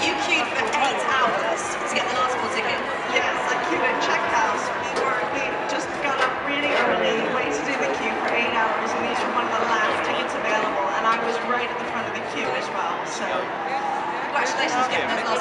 you queued for eight hours to get the last one ticket. Yes, I queued at checkouts. We were we just got up really early, waited in the queue for eight hours, and these were one of the last tickets available. And I was right at the front of the queue as well. So congratulations, getting those last.